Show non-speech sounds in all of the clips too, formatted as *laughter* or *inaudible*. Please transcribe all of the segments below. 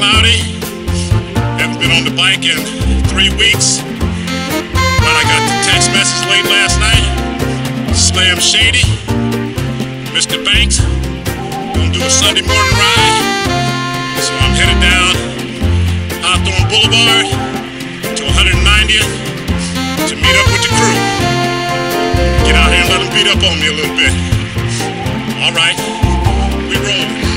cloudy. Haven't been on the bike in three weeks. But I got the text message late last night. Slam Shady, Mr. Banks, gonna do a Sunday morning ride. So I'm headed down Hawthorne Boulevard to 190th to meet up with the crew. Get out here and let them beat up on me a little bit. All right, we rolling.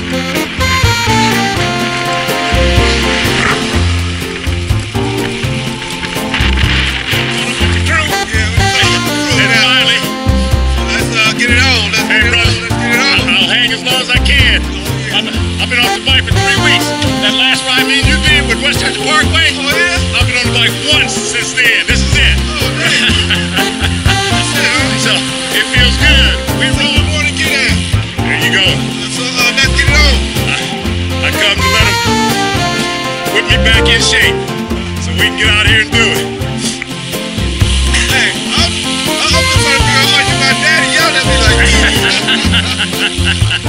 As I can. I've, I've been off the bike for three weeks. That last ride me and you did with Westchester Parkway, Oh, yeah? I've been on the bike once since then. This is it. *laughs* so it feels good. We roll. Want to get at. There you go. So uh, let's get it on. I come to let them whip me back in shape so we can get out here and do it. Hey, I'm, I'm *laughs*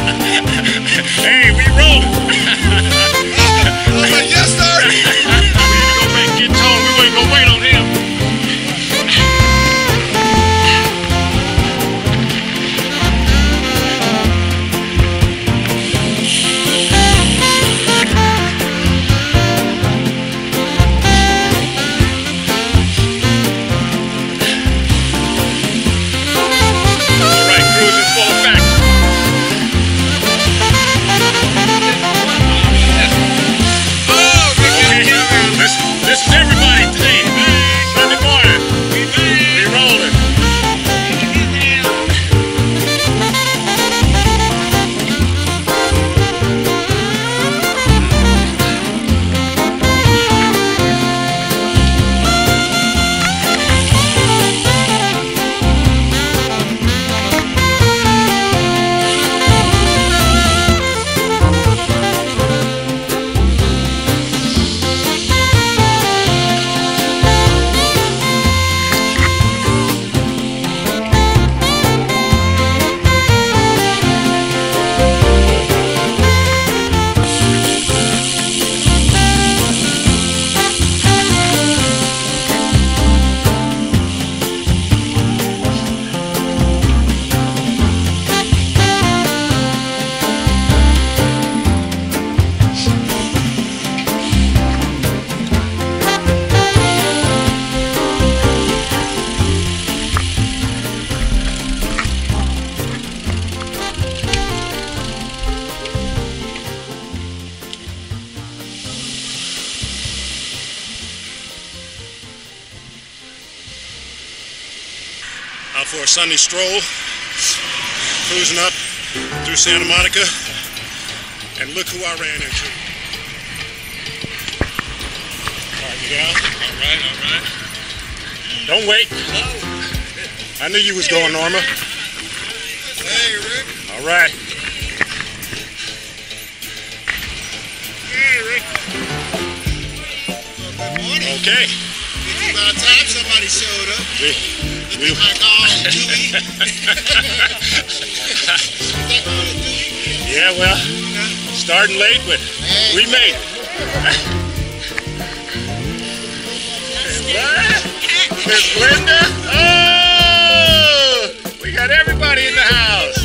Hey, we rolling. *laughs* Out for a Sunday stroll. Cruising up through Santa Monica. And look who I ran into. Parking it out. All right, all right. Don't wait. I knew you was going, Norma. Hey, Rick. All right. Hey, Rick. Okay. It's about time somebody showed up. We, we, like all Dewey. The yeah, well, starting late, but we made it. What? Miss Linda? Oh! We got everybody in the house.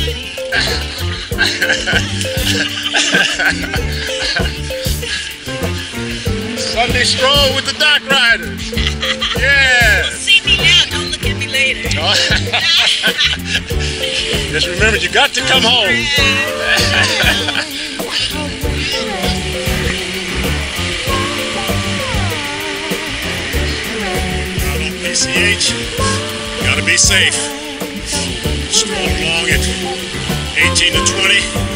*laughs* Sunday stroll with the dock *laughs* Just remember, you got to come home. PCH, gotta be safe. Stroll along it, 18 to 20.